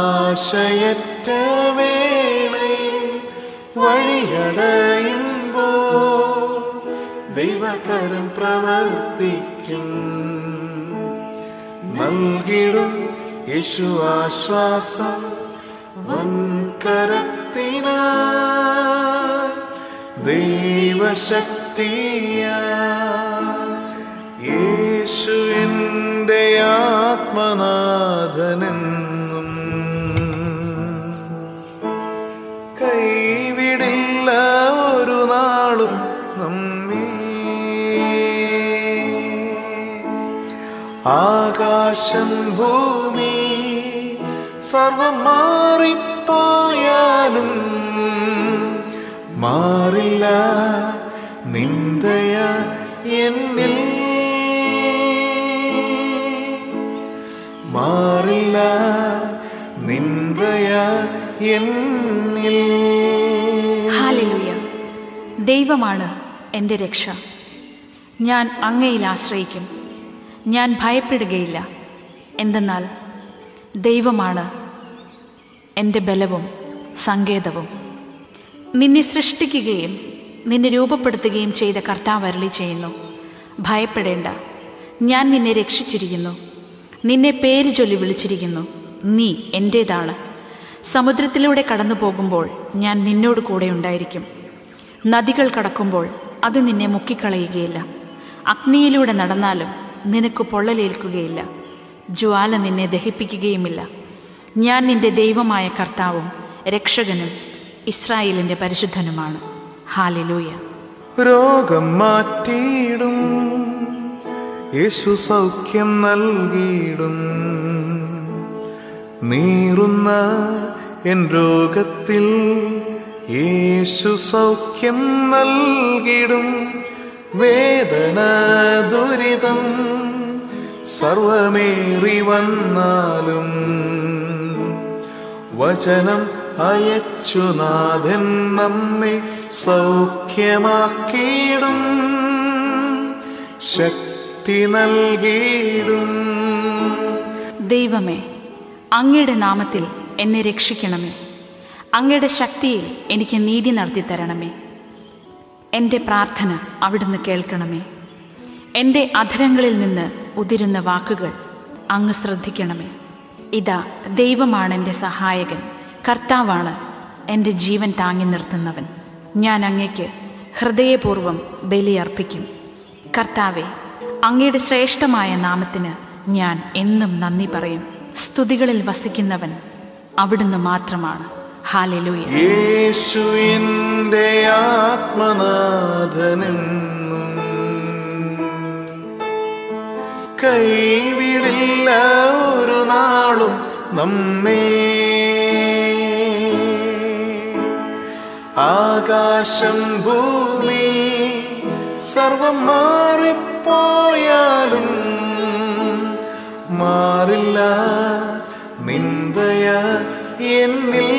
ആശയറ്റ വേളയിൽ വഴിയടയുമ്പോ ദൈവകരം പ്രവർത്തിക്കും. നൽകിടും യേശു ആശ്വാസം വൻകരത്തിനാ ദൈവശക്തിയ യേശു എന്റെ ആത്മനാഥനെന്നും ആകാശം ഭൂമി സർവം മാറിപ്പോയാലും മാറില്ല നിന്ദയ എന്നിൽ. മാറില്ല നിന്ദയ എന്നിൽ. ദൈവമാണ് എന്റെ രക്ഷ. ഞാൻ അങ്ങയിൽ ആശ്രയിക്കും. ഞാൻ ഭയപ്പെടുകയില്ല. എന്തെന്നാൽ ദൈവമാണ് എന്റെ ബലവും സങ്കേതവും. നിന്നെ സൃഷ്ടിക്കുകയും നിന്നെ രൂപപ്പെടുത്തുകയും ചെയ്ത കർത്താവ് അരളി ചെയ്യുന്നു. ഭയപ്പെടേണ്ട. ഞാൻ നിന്നെ രക്ഷിച്ചിരിക്കുന്നു. നിന്നെ പേര് ചൊല്ലി വിളിച്ചിരിക്കുന്നു. നീ എന്റേതാണ് സമുദ്രത്തിലൂടെ കടന്നു പോകുമ്പോൾ ഞാൻ നിന്നോട് കൂടെ ഉണ്ടായിരിക്കും. നദികൾ കടക്കുമ്പോൾ അത് നിന്നെ മുക്കിക്കളയുകയില്ല. അഗ്നിയിലൂടെ നടന്നാലും നിനക്ക് പൊള്ളലേൽക്കുകയില്ല. ജ്വാല നിന്നെ ദഹിപ്പിക്കുകയുമില്ല. ഞാൻ നിന്റെ ദൈവമായ കർത്താവും രക്ഷകനും ഇസ്രായേലിന്റെ പരിശുദ്ധനുമാണ്. ഹാലിലൂയ. രോഗം മാറ്റിയിടും യേശു സൗഖ്യം നൽകിയിടും. നീറുന്ന എൻ രോഗത്തിൽ യേശു സൗഖ്യം നൽകിടും വേദന ദുരിതം സർവമേറി വന്നാലും വചനം അയച്ചു നാഥൻ നമ്മെ സൗഖ്യമാക്കിയിടും ശക്തി നൽകിയിടും. ദൈവമേ അങ്ങയുടെ നാമത്തിൽ എന്നെ രക്ഷിക്കണമേ. അങ്ങയുടെ ശക്തിയിൽ എനിക്ക് നീതി നടത്തി തരണമേ എന്റെ പ്രാർത്ഥന അവിടുന്ന് കേൾക്കണമേ. എന്റെ അധരങ്ങളിൽ നിന്ന് ഉതിരുന്ന വാക്കുകൾ അങ്ങ് ശ്രദ്ധിക്കണമേ. ഇതാ ദൈവമാണ് എന്റെ സഹായകൻ. കർത്താവാണ് എന്റെ ജീവൻ താങ്ങി നിർത്തുന്നവൻ. ഞാൻ അങ്ങയ്ക്ക് ഹൃദയപൂർവം ബലിയർപ്പിക്കും കർത്താവെ അങ്ങയുടെ ശ്രേഷ്ഠമായ നാമത്തിന് ഞാൻ എന്നും നന്ദി പറയും. സ്തുതികളിൽ വസിക്കുന്നവൻ അവിടുന്ന് മാത്രമാണ്. ഹാലലൂയ. യേശു എന്റെ ആത്മനാഥനെന്നും കൈവിടില്ല ഒരു നാളും നമ്മെ. ആകാശം ഭൂമി സർവം മാറിപ്പോയാലും മാറില്ല നിന്ദയ എന്നിൽ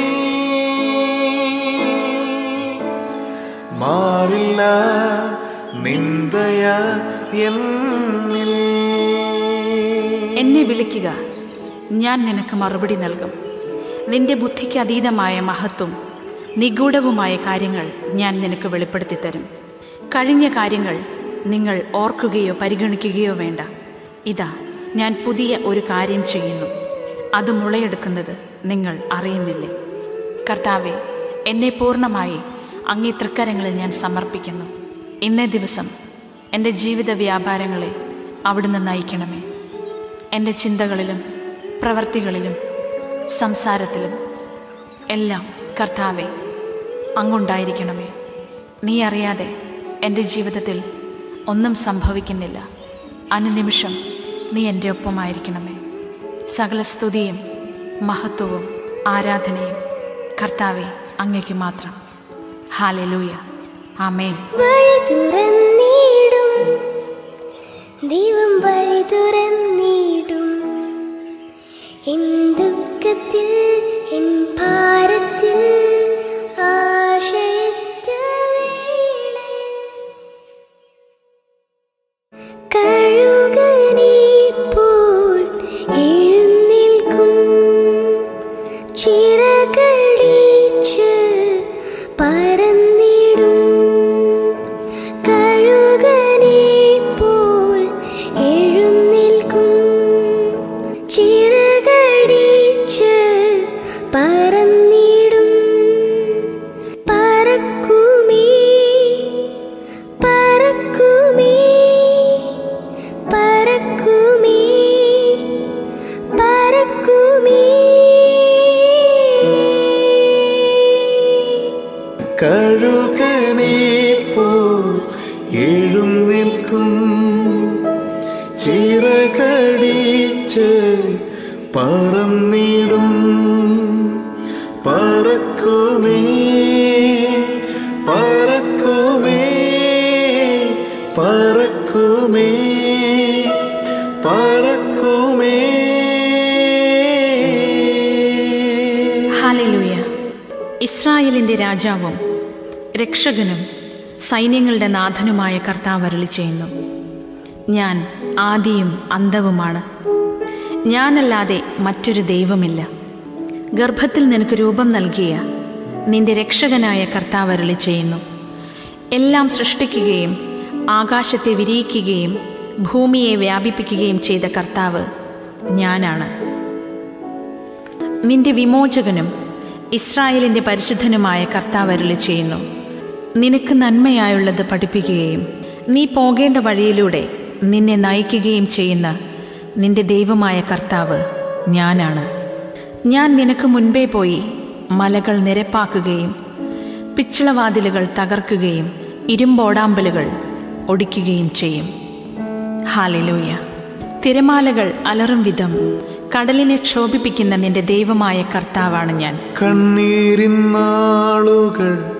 എന്നെ വിളിക്കുക. ഞാൻ നിനക്ക് മറുപടി നൽകും. നിന്റെ ബുദ്ധിക്ക് അതീതമായ മഹത്വം നിഗൂഢവുമായ കാര്യങ്ങൾ ഞാൻ നിനക്ക് വെളിപ്പെടുത്തി തരും കഴിഞ്ഞ കാര്യങ്ങൾ നിങ്ങൾ ഓർക്കുകയോ പരിഗണിക്കുകയോ വേണ്ട. ഇതാ ഞാൻ പുതിയ ഒരു കാര്യം ചെയ്യുന്നു. അത് മുളയെടുക്കുന്നത് നിങ്ങൾ അറിയുന്നില്ലേ? കർത്താവെ എന്നെ പൂർണമായി അങ്ങേ തൃക്കരങ്ങളിൽ ഞാൻ സമർപ്പിക്കുന്നു. ഇന്നേ ദിവസം എന്റെ ജീവിത വ്യാപാരങ്ങളെ അവിടുന്ന് നയിക്കണമേ. എന്റെ ചിന്തകളിലും പ്രവർത്തികളിലും സംസാരത്തിലും എല്ലാം കർത്താവെ അങ്ങുണ്ടായിരിക്കണമേ. നീ അറിയാതെ എന്റെ ജീവിതത്തിൽ ഒന്നും സംഭവിക്കുന്നില്ല. അനുനിമിഷം നീ എന്റെ ഒപ്പമായിരിക്കണമേ. സകല സ്തുതിയും മഹത്വവും ആരാധനയും കർത്താവെ അങ്ങയ്ക്ക് മാത്രം. ഹാലലൂയ. തുറന്നിടും ദൈവം വഴി തുറന്നിടും പറക്കുമേ രാജാവും രക്ഷകനും സൈന്യങ്ങളുടെ നാഥനുമായ കർത്താവ് അരുളി ചെയ്യുന്നു. ഞാൻ ആദിയും അന്തവുമാണ് ഞാനല്ലാതെ മറ്റൊരു ദൈവമില്ല. ഗർഭത്തിൽ നിനക്ക് രൂപം നൽകിയ നിന്റെ രക്ഷകനായ കർത്താവ് അരുളി ചെയ്യുന്നു. എല്ലാം സൃഷ്ടിക്കുകയും ആകാശത്തെ വിരിയിക്കുകയും ഭൂമിയെ വ്യാപിപ്പിക്കുകയും ചെയ്ത കർത്താവ് ഞാനാണ്. നിന്റെ വിമോചകനും ഇസ്രായേലിന്റെ പരിശുദ്ധനുമായ കർത്താവ് അരുളി ചെയ്യുന്നു. നിനക്ക് നന്മയായുള്ളത് പഠിപ്പിക്കുകയും നീ പോകേണ്ട വഴിയിലൂടെ നിന്നെ നയിക്കുകയും ചെയ്യുന്ന നിന്റെ ദൈവമായ കർത്താവ് ഞാനാണ്. ഞാൻ നിനക്ക് മുൻപേ പോയി മലകൾ നിരപ്പാക്കുകയും പിച്ചളവാതിലുകൾ തകർക്കുകയും ഇരുമ്പോടാമ്പലുകൾ ഒടിക്കുകയും ചെയ്യും. ഹാലലൂയ. തിരമാലകൾ അലറും വിധം കടലിനെ ക്ഷോഭിപ്പിക്കുന്ന നിന്റെ ദൈവമായ കർത്താവാണ് ഞാൻ. കണ്ണീരിൻ നാളുകൾ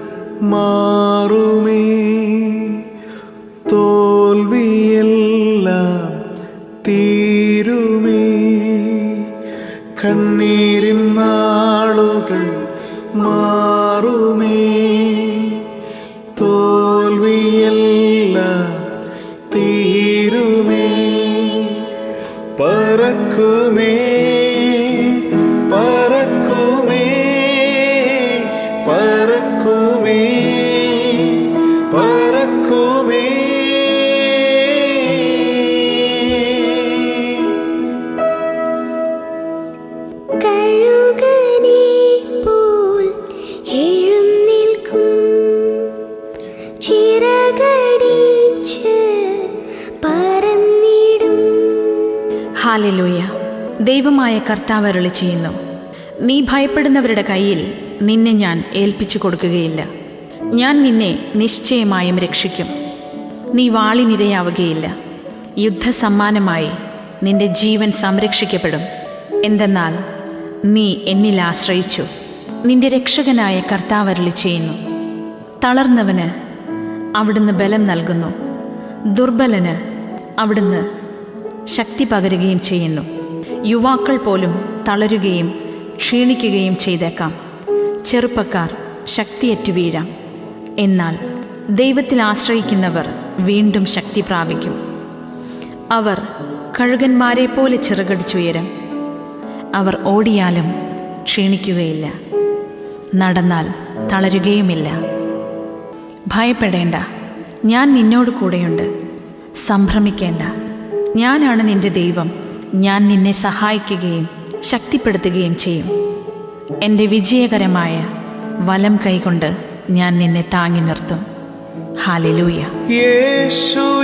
മാറുമേ. തോൽവിയെല്ലാം തീരുമേ. കണ്ണീരിൻ നാളുകൾ മാറുമേ ദൈവമായ കർത്താവ് അരുളി ചെയ്യുന്നു നീ ഭയപ്പെടുന്നവരുടെ കയ്യിൽ നിന്നെ ഞാൻ ഏൽപ്പിച്ചു കൊടുക്കുകയില്ല. ഞാൻ നിന്നെ നിശ്ചയമായും രക്ഷിക്കും. നീ വാളിനിരയാവുകയില്ല. യുദ്ധസമ്മാനമായി നിന്റെ ജീവൻ സംരക്ഷിക്കപ്പെടും. എന്തെന്നാൽ നീ എന്നിൽ ആശ്രയിച്ചു. നിന്റെ രക്ഷകനായ കർത്താവ് അരുളി ചെയ്യുന്നു തളർന്നവന് അവിടുന്ന് ബലം നൽകുന്നു. ദുർബലന് അവിടുന്ന് ശക്തി പകരുകയും ചെയ്യുന്നു. യുവാക്കൾ പോലും തളരുകയും ക്ഷീണിക്കുകയും ചെയ്തേക്കാം. ചെറുപ്പക്കാർ ശക്തിയറ്റു വീഴാം. എന്നാൽ ദൈവത്തിൽ ആശ്രയിക്കുന്നവർ വീണ്ടും ശക്തി പ്രാപിക്കും. അവർ കഴുകന്മാരെ പോലെ ചിറകടിച്ചുയരും. അവർ ഓടിയാലും ക്ഷീണിക്കുകയില്ല. നടന്നാൽ തളരുകയുമില്ല. ഭയപ്പെടേണ്ട. ഞാൻ നിന്നോട് കൂടെയുണ്ട്. സംഭ്രമിക്കേണ്ട. ഞാനാണ് നിന്റെ ദൈവം. ഞാൻ നിന്നെ സഹായിക്കുകയും ശക്തിപ്പെടുത്തുകയും ചെയ്യും. എന്റെ വിജയകരമായ വലം കൈകൊണ്ട് ഞാൻ നിന്നെ താങ്ങി നിർത്തും. ഹാലിലൂയ യേശു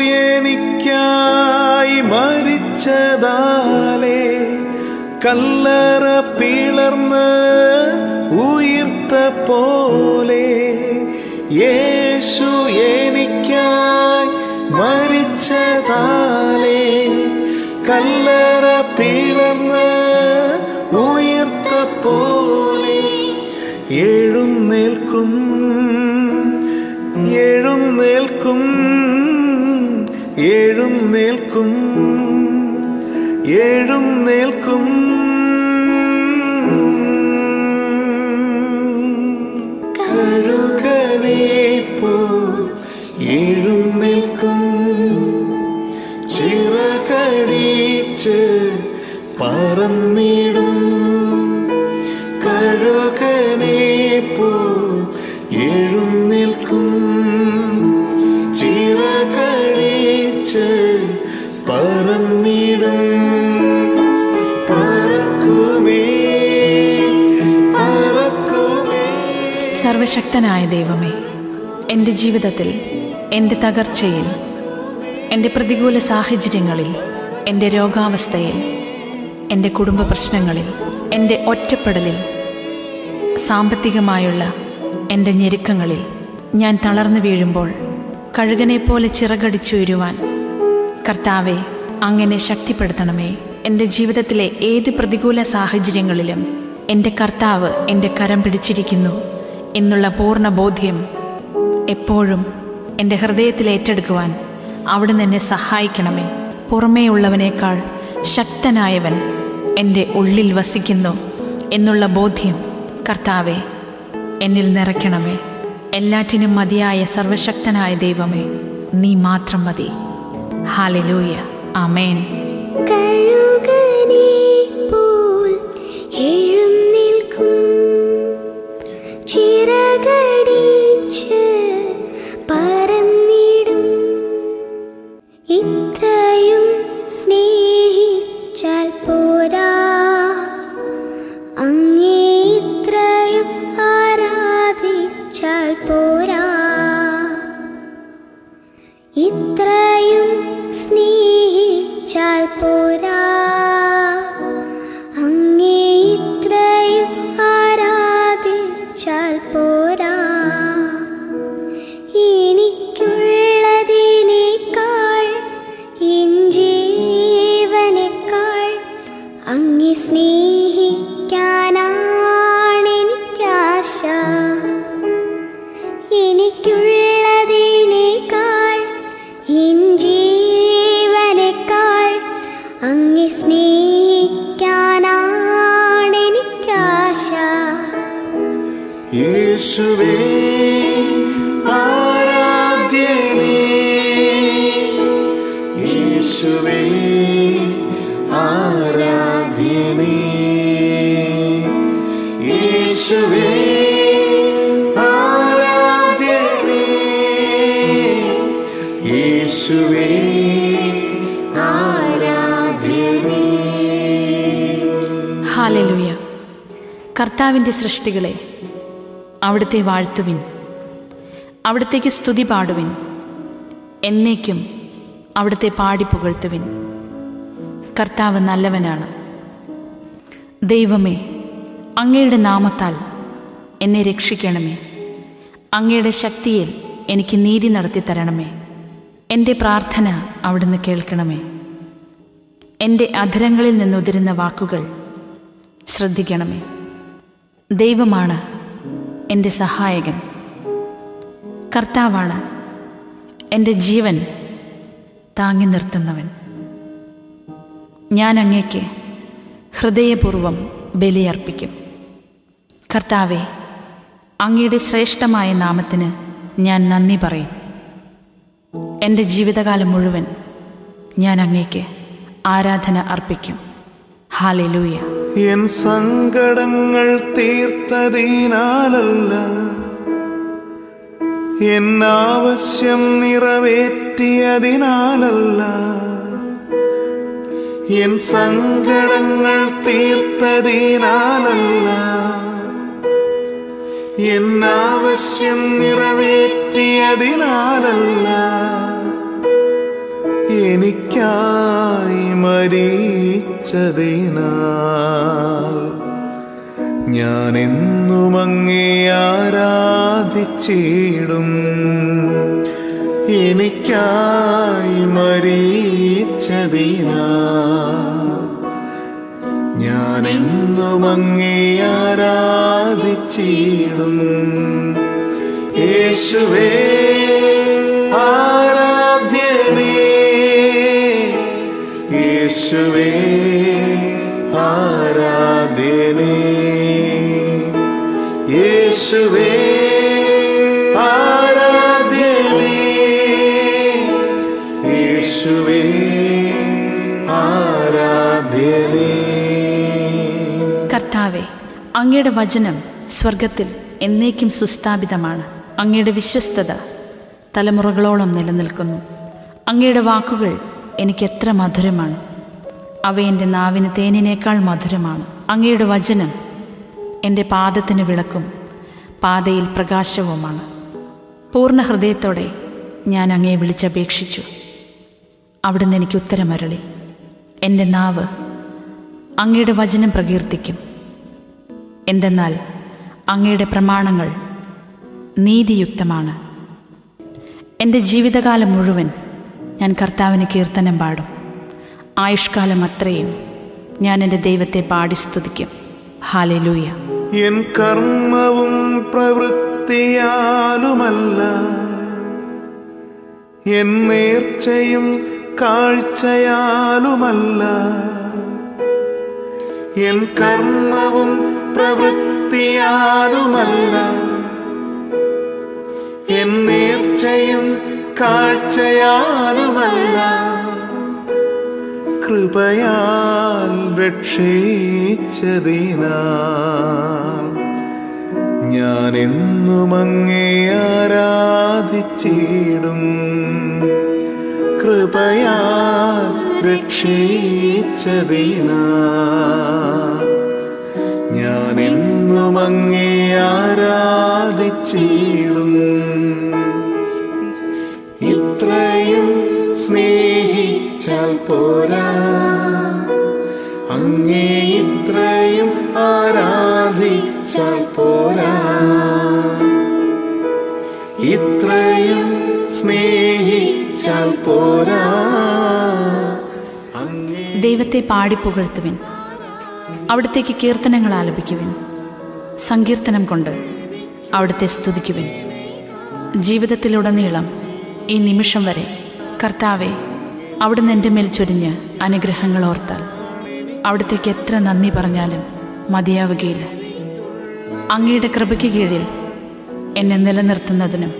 മരിച്ചതാലേ കല്ലറ പിളർന്ന് ഉയർത്ത പോലെ യേശു എനിക്കായി മരിച്ചതാലേ കല്ലറ പിളർന്ന് ഉയർത്ത പോലെ എഴുന്നേൽക്കും എഴുന്നേൽക്കും എഴുന്നേൽക്കും എഴുന്നേൽക്കും. കഴുകനെ പോ എഴു സർവശക്തനായ ദൈവമേ എന്റെ ജീവിതത്തിൽ എന്റെ തകർച്ചയിൽ എന്റെ പ്രതികൂല സാഹചര്യങ്ങളിൽ എന്റെ രോഗാവസ്ഥയിൽ എന്റെ കുടുംബ പ്രശ്നങ്ങളിൽ എന്റെ ഒറ്റപ്പെടലിൽ സാമ്പത്തികമായുള്ള എന്റെ ഞെരുക്കങ്ങളിൽ ഞാൻ തളർന്നു വീഴുമ്പോൾ കഴുകനെപ്പോലെ ചിറകടിച്ചുയരുവാൻ കർത്താവെ അങ്ങനെ ശക്തിപ്പെടുത്തണമേ. എന്റെ ജീവിതത്തിലെ ഏത് പ്രതികൂല സാഹചര്യങ്ങളിലും എന്റെ കർത്താവ് എന്റെ കരം പിടിച്ചിരിക്കുന്നു. എന്നുള്ള പൂർണ ബോധ്യം എപ്പോഴും എന്റെ ഹൃദയത്തിൽ ഏറ്റെടുക്കുവാൻ അവിടുന്ന് എന്നെ സഹായിക്കണമേ. പുറമേയുള്ളവനേക്കാൾ ശക്തനായവൻ എന്റെ ഉള്ളിൽ വസിക്കുന്നു എന്നുള്ള ബോധ്യം കർത്താവെ എന്നിൽ നിറയ്ക്കണമേ. എല്ലാറ്റിനും മതിയായ സർവശക്തനായ ദൈവമേ നീ മാത്രം മതി. ഹാലലൂയ. ആമേൻ. 아! കർത്താവിന്റെ സൃഷ്ടികളെ അവിടുത്തെ വാഴ്ത്തുവിൻ. അവിടത്തേക്ക് സ്തുതി പാടുവിൻ. എന്നേക്കും അവിടുത്തെ പാടി പുകഴ്ത്തുവിൻ. കർത്താവ് നല്ലവനാണ്. ദൈവമേ അങ്ങയുടെ നാമത്താൽ എന്നെ രക്ഷിക്കണമേ. അങ്ങയുടെ ശക്തിയിൽ എനിക്ക് നീതി നടത്തി തരണമേ. എന്റെ പ്രാർത്ഥന അവിടുന്ന് കേൾക്കണമേ. എന്റെ അധരങ്ങളിൽ നിന്നുതിരുന്ന വാക്കുകൾ ശ്രദ്ധിക്കണമേ. ദൈവമാണ് എന്റെ സഹായകൻ. കർത്താവാണ് എന്റെ ജീവൻ താങ്ങി നിർത്തുന്നവൻ. ഞാൻ അങ്ങേക്ക് ഹൃദയപൂർവം ബലിയർപ്പിക്കും. കർത്താവെ അങ്ങയുടെ ശ്രേഷ്ഠമായ നാമത്തിന് ഞാൻ നന്ദി പറയും. എന്റെ ജീവിതകാലം മുഴുവൻ ഞാൻ അങ്ങേക്ക് ആരാധന അർപ്പിക്കും. ഹാലലൂയ. എൻ സങ്കടങ്ങൾ തീർത്തതിനാലല്ല. എൻ ആവശ്യം നിറവേറ്റിയതിനാലല്ല. എൻ സങ്കടങ്ങൾ തീർത്തതിനാലല്ല. എൻ ആവശ്യം നിറവേറ്റിയതിനാലല്ല. എനിക്കായി മരിച്ചതിനാൽ ഞാൻ എന്നും അങ്ങേ ആരാധിച്ചിടും. എനിക്കായി മരിച്ചതിനാൽ ഞാൻ എന്നും അങ്ങേ ആരാധിച്ചിടും. യേശുവേ അങ്ങയുടെ വചനം സ്വർഗത്തിൽ എന്നേക്കും സുസ്ഥാപിതമാണ്. അങ്ങയുടെ വിശ്വസ്തത തലമുറകളോളം നിലനിൽക്കുന്നു. അങ്ങയുടെ വാക്കുകൾ എനിക്ക് എത്ര മധുരമാണ്. അവ എന്റെ നാവിന് തേനിനേക്കാൾ മധുരമാണ്. അങ്ങയുടെ വചനം എന്റെ പാദത്തിന് വിളക്കും പാതയിൽ പ്രകാശവുമാണ്. പൂർണ ഹൃദയത്തോടെ ഞാൻ അങ്ങയെ വിളിച്ചപേക്ഷിച്ചു. അവിടുന്ന് എനിക്ക് ഉത്തരമരളി. എന്റെ നാവ് അങ്ങയുടെ വചനം പ്രകീർത്തിക്കും. എന്തെന്നാൽ അങ്ങയുടെ പ്രമാണങ്ങൾ നീതിയുക്തമാണ്. എന്റെ ജീവിതകാലം മുഴുവൻ ഞാൻ കർത്താവിന് കീർത്തനം പാടും. ആയുഷ്കാലം അത്രയും ഞാൻ എന്റെ ദൈവത്തെ പാടി സ്തുതിക്കും. ഹാലലൂയ എൻ കർമ്മവും പ്രവൃത്തിയാലുമല്ല. എൻ നേർച്ചയും കാഴ്ചയാലുമല്ല. എൻ കർമ്മവും പ്രവൃത്തിയാലുമല്ല. എൻ നേർച്ചയും കാഴ്ചയാലുമല്ല. കൃപയാൽ രക്ഷിച്ചതിനാൽ ഞാൻ എന്നും അങ്ങേ ആരാധിച്ചിടും. കൃപയാൽ രക്ഷിച്ചതിനാൽ ഞാൻ എന്നും അങ്ങേ ഇത്രയും സ്നേഹിച്ചാൽ പോരാ. അങ്ങേ ഇത്രയും ആരാധിച്ചാൽ പോരാ. ഇത്രയും സ്നേഹിച്ചാൽ പോരാ. ദൈവത്തെ പാടി പുകഴ്ത്തുവിൻ അവിടത്തേക്ക് കീർത്തനങ്ങൾ ആലപിക്കുവിൻ. സങ്കീർത്തനം കൊണ്ട് അവിടുത്തെ സ്തുതിക്കുവിൻ. ജീവിതത്തിലുടനീളം ഈ നിമിഷം വരെ കർത്താവെ അവിടുന്ന് എന്റെ മേൽ ചൊരിഞ്ഞ് അനുഗ്രഹങ്ങൾ ഓർത്താൽ അവിടത്തേക്ക് എത്ര നന്ദി പറഞ്ഞാലും മതിയാവുകയില്ല. അങ്ങയുടെ കൃപയ്ക്ക് കീഴിൽ എന്നെ നിലനിർത്തുന്നതിനും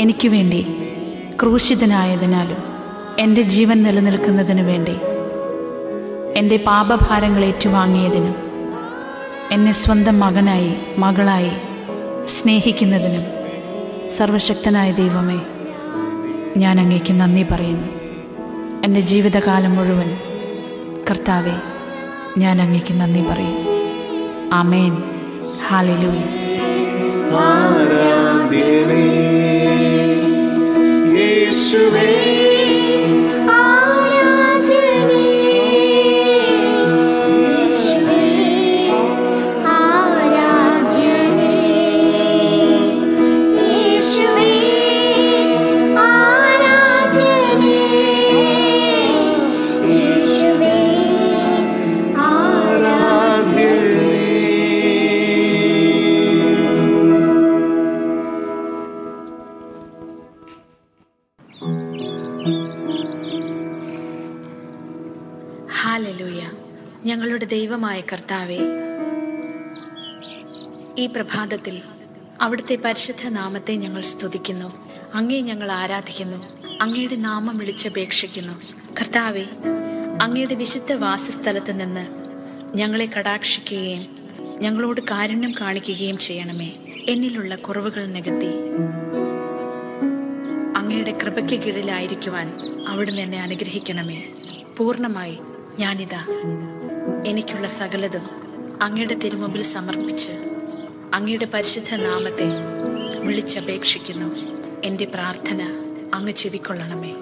എനിക്ക് വേണ്ടി ക്രൂശിതനായതിനാലും എന്റെ ജീവൻ നിലനിൽക്കുന്നതിനു വേണ്ടി എന്റെ പാപഭാരങ്ങൾ ഏറ്റുവാങ്ങിയതിനും എന്നെ സ്വന്തം മകനായി മകളായി സ്നേഹിക്കുന്നതിനും സർവശക്തനായ ദൈവമേ ഞാൻ അങ്ങേക്ക് നന്ദി പറയുന്നു. എന്റെ ജീവിതകാലം മുഴുവൻ കർത്താവെ ഞാൻ അങ്ങേക്ക് നന്ദി പറയും ആമേൻ. ഹാലിലു ആരാധ്യനേ യേശുവേ. ദൈവമായ കർത്താവെ ഈ പ്രഭാതത്തിൽ അവിടുത്തെ പരിശുദ്ധ നാമത്തെ ഞങ്ങൾ സ്തുതിക്കുന്നു. അങ്ങേ ഞങ്ങൾ ആരാധിക്കുന്നു. അങ്ങയുടെ നാമം വിളിച്ചപേക്ഷിക്കുന്നു. കർത്താവെ അങ്ങയുടെ വിശുദ്ധ വാസസ്ഥലത്ത് നിന്ന് ഞങ്ങളെ കടാക്ഷിക്കുകയും ഞങ്ങളോട് കാരുണ്യം കാണിക്കുകയും ചെയ്യണമേ. എന്നിലുള്ള കുറവുകൾ നികത്തി അങ്ങയുടെ കൃപയ്ക്ക് കീഴിലായിരിക്കുവാൻ അവിടുന്ന് എന്നെ അനുഗ്രഹിക്കണമേ. പൂർണമായി ഞാനിതാ. എനിക്കുള്ള സകലതും അങ്ങയുടെ തിരുമുമ്പിൽ സമർപ്പിച്ച് അങ്ങയുടെ പരിശുദ്ധ നാമത്തെ വിളിച്ചപേക്ഷിക്കുന്നു. എന്റെ പ്രാർത്ഥന അങ്ങ് ചെവിക്കൊള്ളണമേ.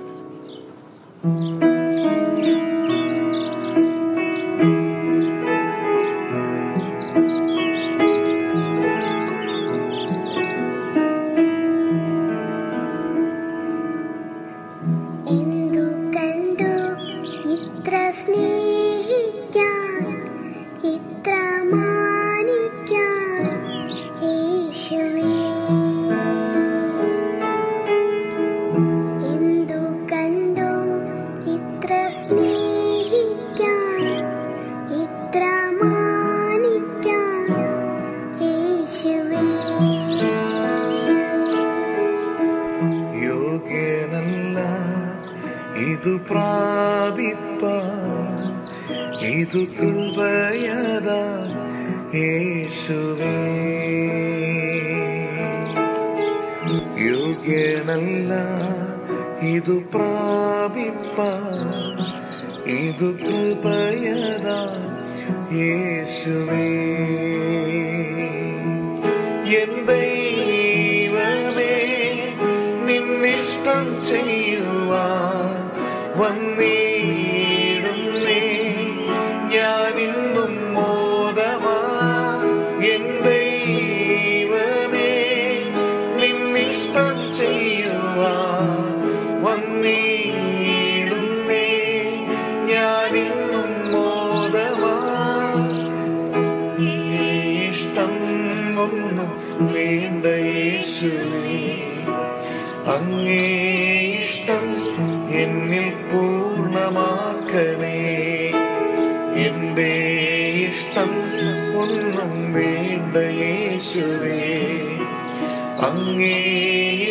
അങ്ങേ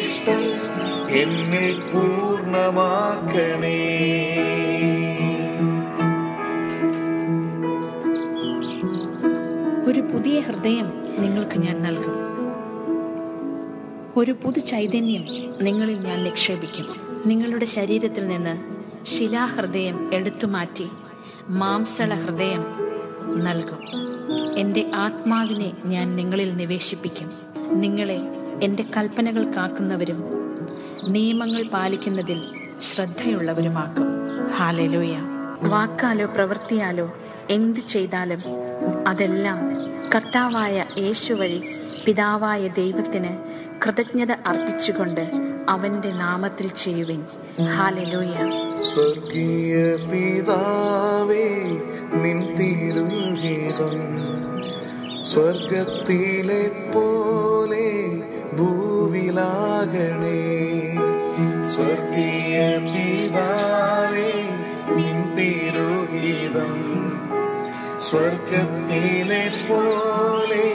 ഇഷ്ടം എന്നിൽ പൂർണമാക്കണേ. പുതിയ ഹൃദയം നിങ്ങൾക്ക് ഞാൻ നൽകും. ഒരു പുതു ചൈതന്യം നിങ്ങളിൽ ഞാൻ നിക്ഷേപിക്കും. നിങ്ങളുടെ ശരീരത്തിൽ നിന്ന് ശിലാഹൃദയം എടുത്തു മാറ്റി മാംസള ഹൃദയം നൽകും. എന്റെ ആത്മാവിനെ ഞാൻ നിങ്ങളിൽ നിവേശിപ്പിക്കും. നിങ്ങളെ എന്റെ കൽപ്പനകൾ കാക്കുന്നവരും നിയമങ്ങൾ പാലിക്കുന്നതിൽ ശ്രദ്ധയുള്ളവരുമാക്കും. ഹാലലൂയ. വാക്കാലോ പ്രവൃത്തിയാലോ എന്ത് ചെയ്താലും അതെല്ലാം കർത്താവായ യേശു വഴി പിതാവായ ദൈവത്തിന് കൃതജ്ഞത അർപ്പിച്ചുകൊണ്ട് അവന്റെ നാമത്തിൽ ചെയ്യുവിൻ. ഹാലലൂയ സ്വർഗീയ പിതാവേ നിൻ തിരുഹിതം സ്വർഗത്തിലെ പോലെ ഭൂവിലാകണേ. സ്വർഗീയ പിതാവേ സ്വർഗത്തിലെ പോലെ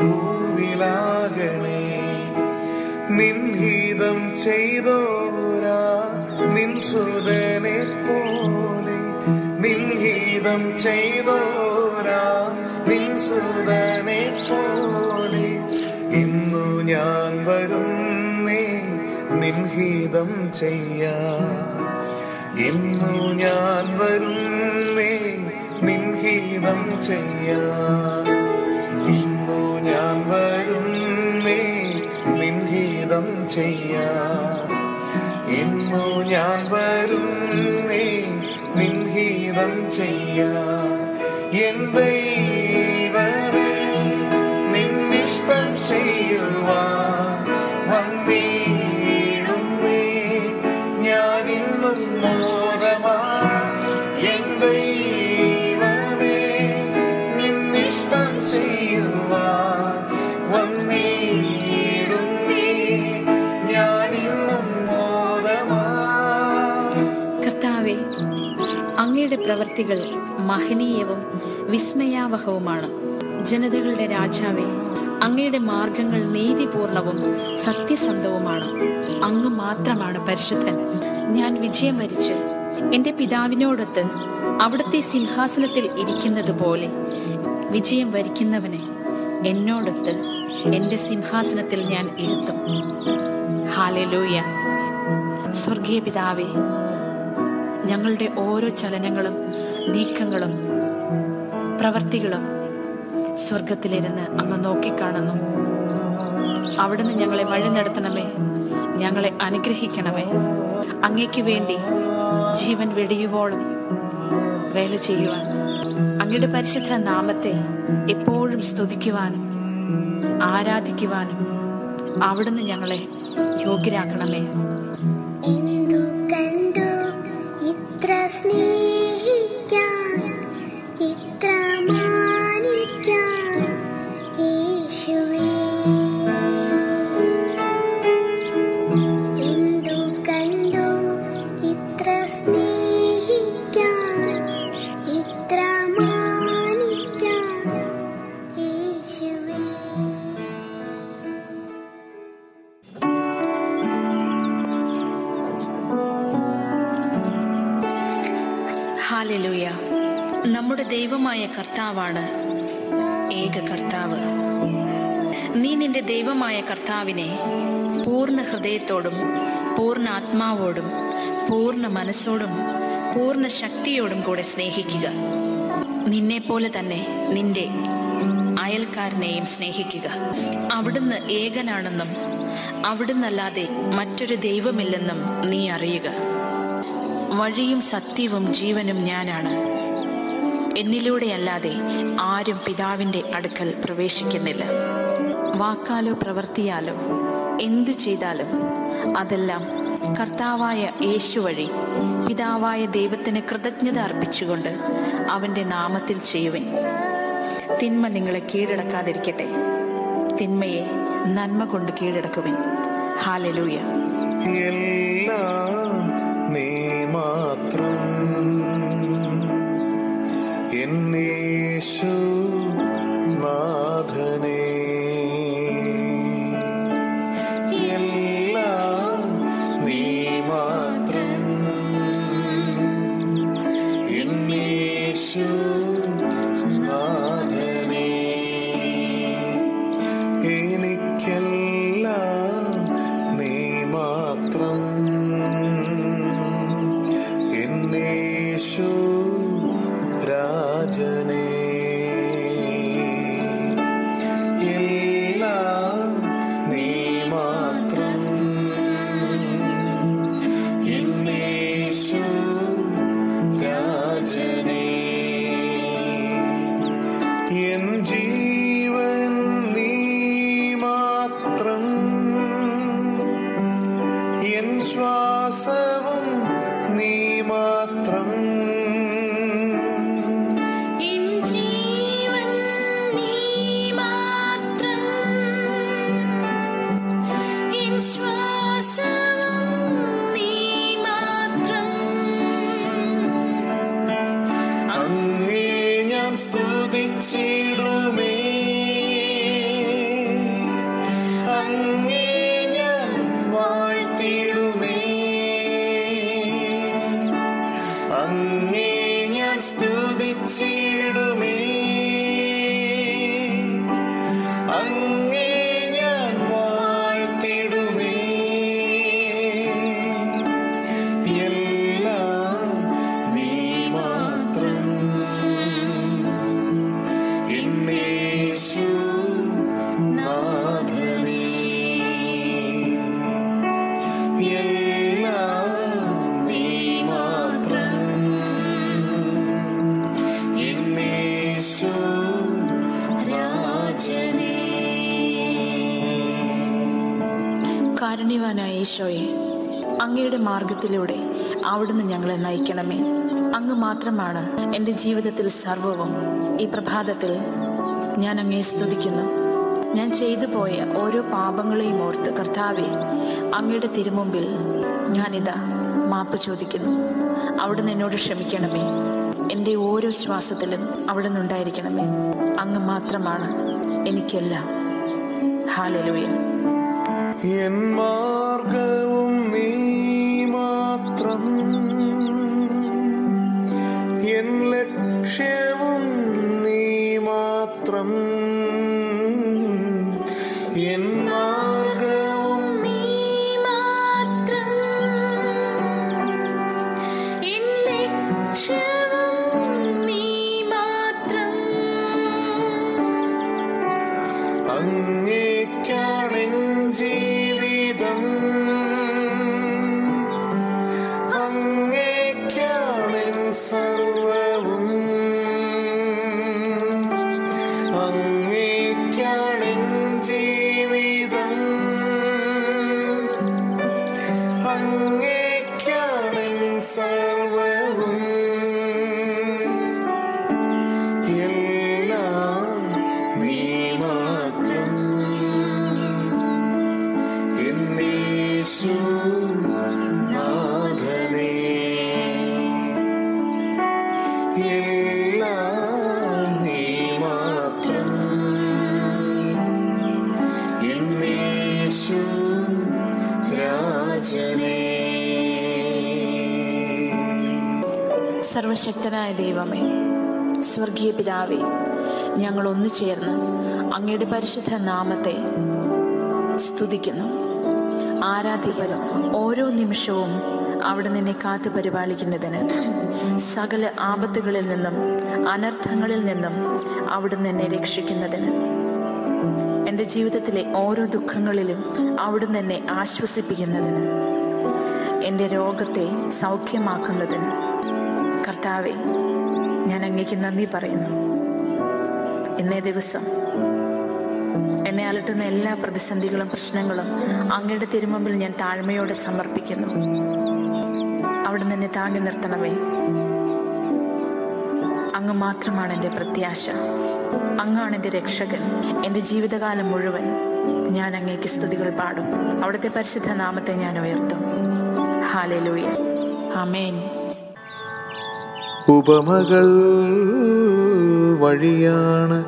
ഭൂവിലാകണേ നിൻഹിതം ചെയ്തോരാ നിൻ സുതനെ പോലെ. നിൻഹിതം ചെയ്തോരാ നിൻ സുതനെ പോലെ. ഇന്നു ഞാൻ വരുന്നേ നിൻഹിതം ചെയ്യാ. ഇന്നു ഞാൻ വരുന്നേ നിൻഹിതം ചെയ്യാ ഇന്നു ഞാൻ വരുന്നേ നിൻഹിതം ചെയ്യാ ഇന്നു ഞാൻ വരുന്നേ നിൻഹിതം ചെയ്യാ എൻ ദൈവമേ പ്രവൃത്തികൾ മഹനീയവും വിസ്മയാവഹവുമാണ്. ജനതകളുടെ രാജാവെ അങ്ങയുടെ മാർഗങ്ങൾ നീതിപൂർണവും സത്യസന്ധവുമാണ്. അങ്ങ് മാത്രമാണ് പരിശുദ്ധൻ. ഞാൻ വിജയം വരിച്ച് എന്റെ പിതാവിനോടൊത്ത് അവിടുത്തെ സിംഹാസനത്തിൽ ഇരിക്കുന്നത് പോലെ വിജയം വരിക്കുന്നവനെ എന്നോടൊത്ത് എന്റെ സിംഹാസനത്തിൽ ഞാൻ ഇരുത്തും. ഹാലലൂയ. സ്വർഗീയ പിതാവേ ഞങ്ങളുടെ ഓരോ ചലനങ്ങളും നീക്കങ്ങളും പ്രവർത്തികളും സ്വർഗത്തിലിരുന്ന് അങ്ങ് നോക്കിക്കാണുന്നു. അവിടുന്ന് ഞങ്ങളെ വഴി നടത്തണമേ. ഞങ്ങളെ അനുഗ്രഹിക്കണമേ. അങ്ങയ്ക്ക് വേണ്ടി ജീവൻ വെടിയുവോളം വേല ചെയ്യുവാൻ അങ്ങയുടെ പരിശുദ്ധ നാമത്തെ എപ്പോഴും സ്തുതിക്കുവാനും ആരാധിക്കുവാനും അവിടുന്ന് ഞങ്ങളെ യോഗ്യരാക്കണമേ. sleep. ആത്മാവോടും പൂർണ മനസ്സോടും പൂർണ ശക്തിയോടും കൂടെ സ്നേഹിക്കുക. നിന്നെപ്പോലെ തന്നെ നിന്റെ അയൽക്കാരനെയും സ്നേഹിക്കുക. അവിടുന്ന് ഏകനാണെന്നും അവിടുന്നല്ലാതെ മറ്റൊരു ദൈവമില്ലെന്നും നീ അറിയുക. വഴിയും സത്യവും ജീവനും ഞാനാണ്. എന്നിലൂടെയല്ലാതെ ആരും പിതാവിന്റെ അടുക്കൽ പ്രവേശിക്കുന്നില്ല. വാക്കാലോ പ്രവൃത്തിയാലോ എന്തു ചെയ്താലും അതെല്ലാം കർത്താവായ യേശു വഴി പിതാവായ ദൈവത്തിന് കൃതജ്ഞത അർപ്പിച്ചുകൊണ്ട് അവന്റെ നാമത്തിൽ ചെയ്യുവിൻ. തിന്മ നിങ്ങളെ കീഴടക്കാതിരിക്കട്ടെ. തിന്മയെ നന്മ കൊണ്ട് കീഴടക്കുവൻ. ഹാലലൂയ. എല്ലാം നീ മാത്രം. എന്നേശു എനിക്കെല്ലാം ഈശോയെ അങ്ങയുടെ മാർഗത്തിലൂടെ അവിടുന്ന് ഞങ്ങളെ നയിക്കണമേ. അങ്ങ് മാത്രമാണ് എന്റെ ജീവിതത്തിൽ സർവവും. ഈ പ്രഭാതത്തിൽ ഞാൻ അങ്ങയെ സ്തുതിക്കുന്നു. ഞാൻ ചെയ്തു പോയ ഓരോ പാപങ്ങളെയും ഓർത്ത് കർത്താവെ അങ്ങയുടെ തിരുമുമ്പിൽ ഞാനിതാ മാപ്പ് ചോദിക്കുന്നു. അവിടുന്ന് എന്നോട് ക്ഷമിക്കണമേ. എന്റെ ഓരോ ശ്വാസത്തിലും അവിടെ നിന്നുണ്ടായിരിക്കണമേ അങ്ങ് മാത്രമാണ് എനിക്കെല്ലാം. ഹാലലൂയ. മാർഗവും നീ മാത്രം. എൻ ലക്ഷ്യവും നീ മാത്രം. സർവശക്തനായ ദൈവമേ സ്വർഗീയ പിതാവേ ഞങ്ങൾ ഒന്നു ചേർന്ന് അങ്ങയുടെ പരിശുദ്ധ നാമത്തെ സ്തുതിക്കുന്നു. ആരാധിക്കുന്നു ഓരോ നിമിഷവും അവിടെ നിന്നെ കാത്തു പരിപാലിക്കുന്നതിന് സകല ആപത്തുകളിൽ നിന്നും അനർത്ഥങ്ങളിൽ നിന്നും അവിടുന്ന് എന്നെ രക്ഷിക്കുന്നതിന്. എന്റെ ജീവിതത്തിലെ ഓരോ ദുഃഖങ്ങളിലും അവിടുന്ന് എന്നെ ആശ്വസിപ്പിക്കുന്നതിന് എന്റെ രോഗത്തെ സൗഖ്യമാക്കുന്നതിന് കർത്താവെ ഞാൻ അങ്ങേക്ക് നന്ദി പറയുന്നു. ഇന്നേ ദിവസം എന്നെ അലട്ടുന്ന എല്ലാ പ്രതിസന്ധികളും പ്രശ്നങ്ങളും അങ്ങയുടെ തിരുമുമ്പിൽ ഞാൻ താഴ്മയോടെ സമർപ്പിക്കുന്നു. അവിടെ എന്നെ താങ്ങി നിർത്തണമേ. അങ്ങ് മാത്രമാണ് എന്റെ പ്രത്യാശ. അങ്ങാണ് എന്റെ രക്ഷകൻ. എന്റെ ജീവിതകാലം മുഴുവൻ ഞാൻ അങ്ങേക്ക് സ്തുതികൾ പാടും. അവിടുത്തെ പരിശുദ്ധ നാമത്തെ ഞാൻ ഉയർത്തും. ഹാലലൂയ. ആമേൻ. ഉപമകൾ വഴിയാണ്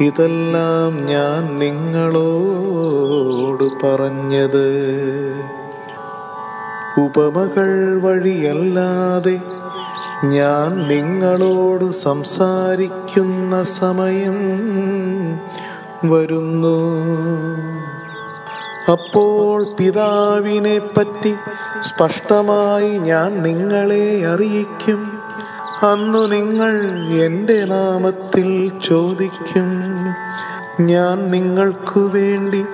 ഇതെല്ലാം ഞാൻ നിങ്ങളോട് പറഞ്ഞത്. ഉപമകൾ വഴിയല്ലാതെ ഞാൻ നിങ്ങളോട് സംസാരിക്കുന്ന സമയം വരുന്നു. അപ്പോൾ പിതാവിനെ പറ്റി സ്പഷ്ടമായി ഞാൻ നിങ്ങളെ അറിയിക്കും. അന്നു നിങ്ങൾ എന്റെ നാമത്തിൽ ചോദിക്കും. ഞാൻ നിങ്ങൾക്കു വേണ്ടി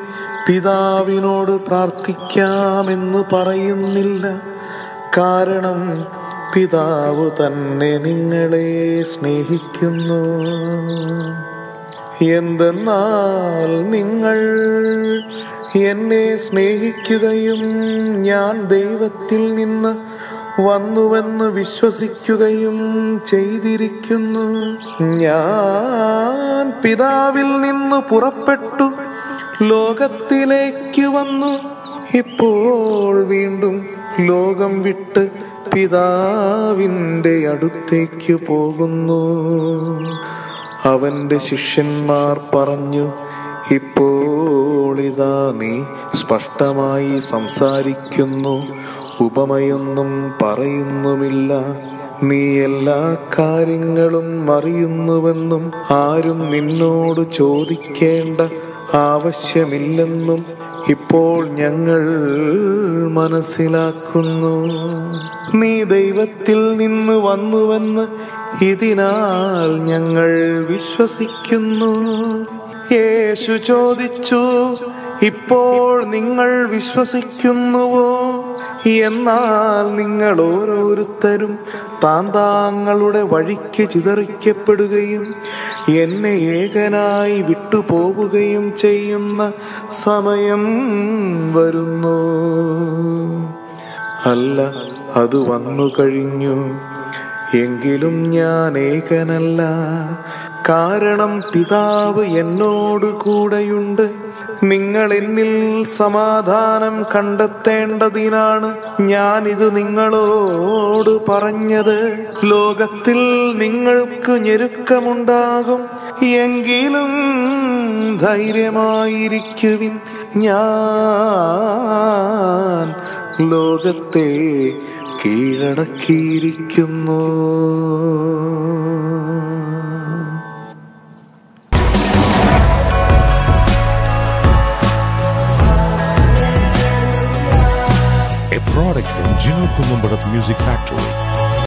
പിതാവിനോട് പ്രാർത്ഥിക്കാമെന്ന് പറയുന്നില്ല. കാരണം പിതാവ് തന്നെ നിങ്ങളെ സ്നേഹിക്കുന്നു. എന്തെന്നാൽ നിങ്ങൾ എന്നെ സ്നേഹിക്കുകയും ഞാൻ ദൈവത്തിൽ നിന്ന് വന്നുവെന്ന് വിശ്വസിക്കുകയും ചെയ്തിരിക്കുന്നു. ഞാൻ പിതാവിൽ നിന്ന് പുറപ്പെട്ടു. ലോകത്തിലേക്ക് വന്നു. ഇപ്പോൾ വീണ്ടും ലോകം വിട്ട് പിതാവിന്റെ അടുത്തേക്ക് പോകുന്നു. അവന്റെ ശിഷ്യന്മാർ പറഞ്ഞു ഇപ്പോൾ ഇതാ നീ സ്പഷ്ടമായി സംസാരിക്കുന്നു. ഉപമയൊന്നും പറയുന്നുമില്ല. നീ എല്ലാ കാര്യങ്ങളും അറിയുന്നുവെന്നും ആരും നിന്നോട് ചോദിക്കേണ്ട ആവശ്യമില്ലെന്നും ഇപ്പോൾ ഞങ്ങൾ മനസ്സിലാക്കുന്നു. നീ ദൈവത്തിൽ നിന്ന് വന്നുവെന്ന് ഇതിനാൽ ഞങ്ങൾ വിശ്വസിക്കുന്നു. യേശു ചോദിച്ചു ഇപ്പോൾ നിങ്ങൾ വിശ്വസിക്കുന്നുവോ? എന്നാൽ നിങ്ങൾ ഓരോരുത്തരും താന്താങ്ങളുടെ വഴിക്ക് ചിതറിക്കപ്പെടുകയും എന്നെ ഏകനായി വിട്ടുപോവുകയും ചെയ്യുന്ന സമയം വരുന്നു. അല്ല അത് വന്നു കഴിഞ്ഞു എങ്കിലും ഞാൻ ഏകനല്ല. കാരണം പിതാവ് എന്നോട് കൂടെയുണ്ട്. നിങ്ങൾ എന്നിൽ സമാധാനം കണ്ടെത്തേണ്ടതിനാണ് ഞാനിത് നിങ്ങളോട് പറഞ്ഞത്. ലോകത്തിൽ നിങ്ങൾക്ക് ഞെരുക്കമുണ്ടാകും. എങ്കിലും ധൈര്യമായിരിക്കുവിൻ ഞാൻ. ലോകത്തെ കീഴടക്കിയിരിക്കുന്നു. Product from Gino Columbarat Music Factory.